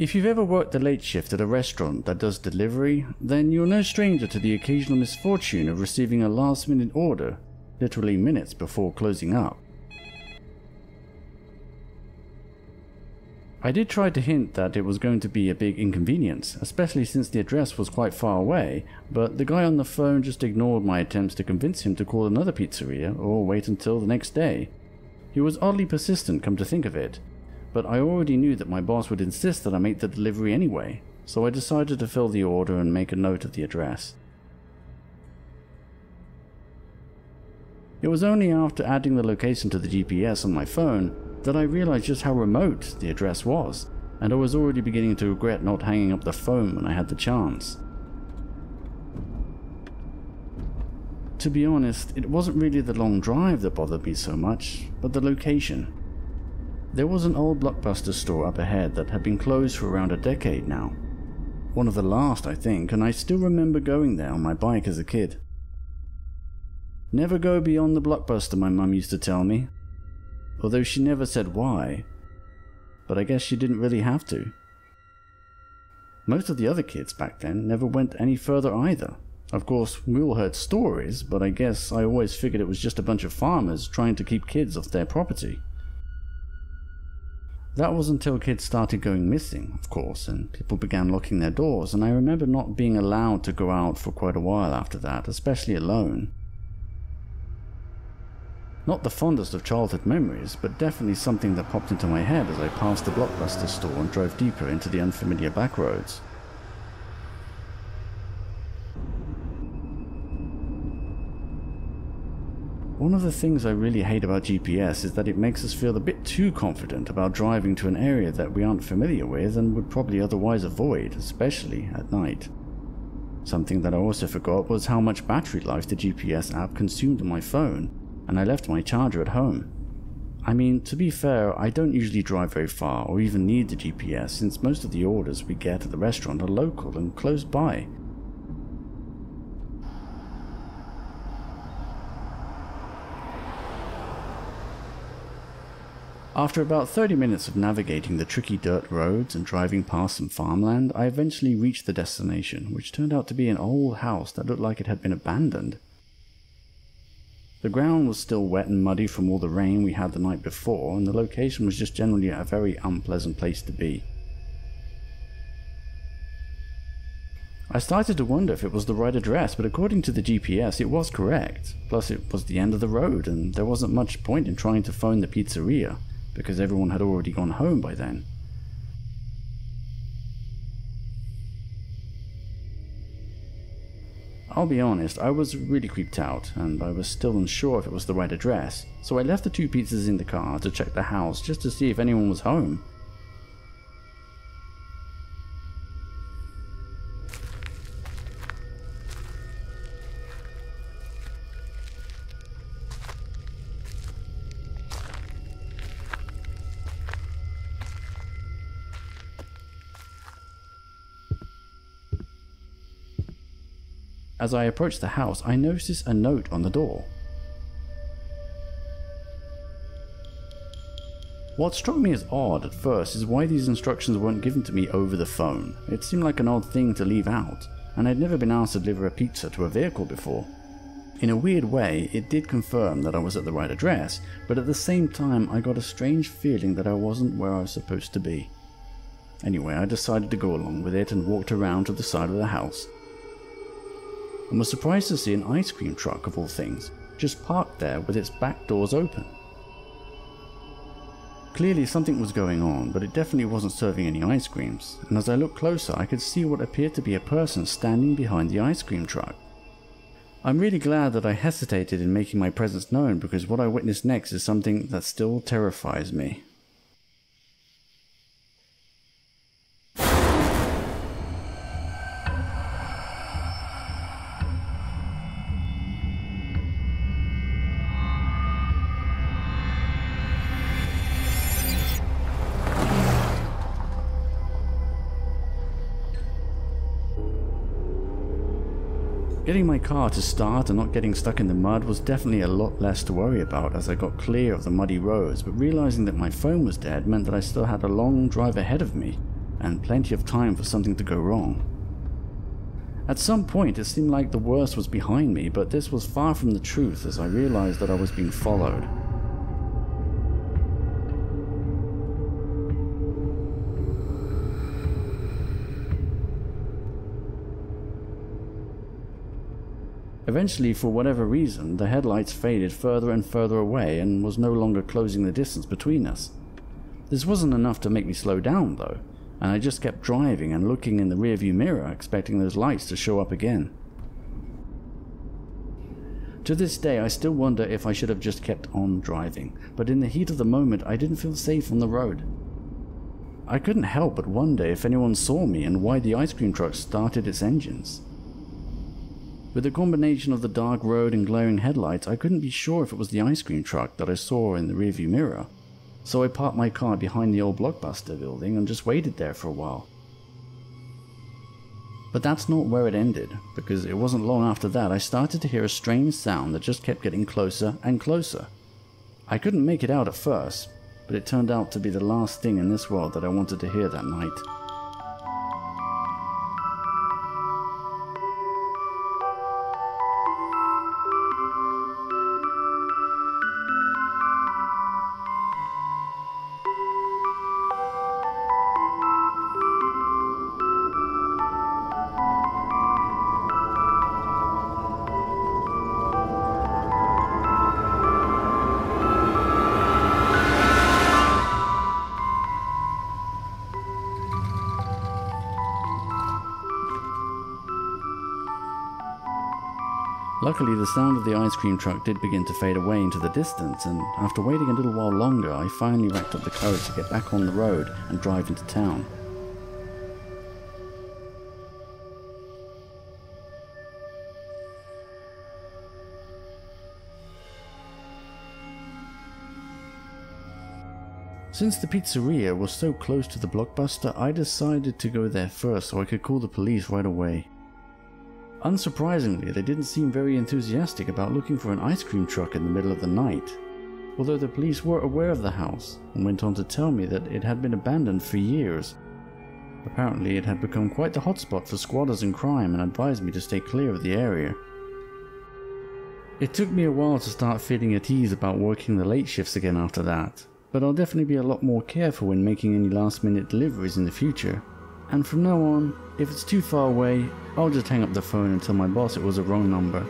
If you've ever worked the late shift at a restaurant that does delivery, then you're no stranger to the occasional misfortune of receiving a last minute order, literally minutes before closing up. I did try to hint that it was going to be a big inconvenience, especially since the address was quite far away, but the guy on the phone just ignored my attempts to convince him to call another pizzeria or wait until the next day. He was oddly persistent, come to think of it, but I already knew that my boss would insist that I make the delivery anyway, so I decided to fill the order and make a note of the address. It was only after adding the location to the GPS on my phone that I realized just how remote the address was, and I was already beginning to regret not hanging up the phone when I had the chance. To be honest, it wasn't really the long drive that bothered me so much, but the location. There was an old Blockbuster store up ahead that had been closed for around a decade now. One of the last, I think, and I still remember going there on my bike as a kid. Never go beyond the Blockbuster, my mum used to tell me, although she never said why, but I guess she didn't really have to. Most of the other kids back then never went any further either. Of course, we all heard stories, but I guess I always figured it was just a bunch of farmers trying to keep kids off their property. That was until kids started going missing, of course, and people began locking their doors, and I remember not being allowed to go out for quite a while after that, especially alone. Not the fondest of childhood memories, but definitely something that popped into my head as I passed the Blockbuster store and drove deeper into the unfamiliar back roads. One of the things I really hate about GPS is that it makes us feel a bit too confident about driving to an area that we aren't familiar with and would probably otherwise avoid, especially at night. Something that I also forgot was how much battery life the GPS app consumed on my phone, and I left my charger at home. I mean, to be fair, I don't usually drive very far or even need the GPS since most of the orders we get at the restaurant are local and close by. After about 30 minutes of navigating the tricky dirt roads and driving past some farmland, I eventually reached the destination, which turned out to be an old house that looked like it had been abandoned. The ground was still wet and muddy from all the rain we had the night before, and the location was just generally a very unpleasant place to be. I started to wonder if it was the right address, but according to the GPS, it was correct. Plus, it was the end of the road, and there wasn't much point in trying to phone the pizzeria, because everyone had already gone home by then. I'll be honest, I was really creeped out, and I was still unsure if it was the right address, so I left the two pizzas in the car to check the house just to see if anyone was home. As I approached the house, I noticed a note on the door. What struck me as odd at first is why these instructions weren't given to me over the phone. It seemed like an odd thing to leave out, and I'd never been asked to deliver a pizza to a vehicle before. In a weird way, it did confirm that I was at the right address, but at the same time, I got a strange feeling that I wasn't where I was supposed to be. Anyway, I decided to go along with it and walked around to the side of the house, and was surprised to see an ice cream truck, of all things, just parked there with its back doors open. Clearly something was going on, but it definitely wasn't serving any ice creams, and as I looked closer I could see what appeared to be a person standing behind the ice cream truck. I'm really glad that I hesitated in making my presence known because what I witnessed next is something that still terrifies me. Getting my car to start and not getting stuck in the mud was definitely a lot less to worry about as I got clear of the muddy roads, but realizing that my phone was dead meant that I still had a long drive ahead of me, and plenty of time for something to go wrong. At some point, it seemed like the worst was behind me, but this was far from the truth as I realized that I was being followed. Eventually, for whatever reason, the headlights faded further and further away and was no longer closing the distance between us. This wasn't enough to make me slow down, though, and I just kept driving and looking in the rearview mirror, expecting those lights to show up again. To this day, I still wonder if I should have just kept on driving, but in the heat of the moment, I didn't feel safe on the road. I couldn't help but wonder if anyone saw me and why the ice cream truck started its engines. With the combination of the dark road and glaring headlights, I couldn't be sure if it was the ice cream truck that I saw in the rearview mirror, so I parked my car behind the old Blockbuster building and just waited there for a while. But that's not where it ended, because it wasn't long after that I started to hear a strange sound that just kept getting closer and closer. I couldn't make it out at first, but it turned out to be the last thing in this world that I wanted to hear that night. Luckily, the sound of the ice cream truck did begin to fade away into the distance, and after waiting a little while longer, I finally racked up the courage to get back on the road and drive into town. Since the pizzeria was so close to the blockbuster, I decided to go there first so I could call the police right away. Unsurprisingly, they didn't seem very enthusiastic about looking for an ice cream truck in the middle of the night, although the police were aware of the house and went on to tell me that it had been abandoned for years. Apparently, it had become quite the hotspot for squatters and crime and advised me to stay clear of the area. It took me a while to start feeling at ease about working the late shifts again after that, but I'll definitely be a lot more careful when making any last minute deliveries in the future and from now on, if it's too far away, I'll just hang up the phone and tell my boss it was a wrong number.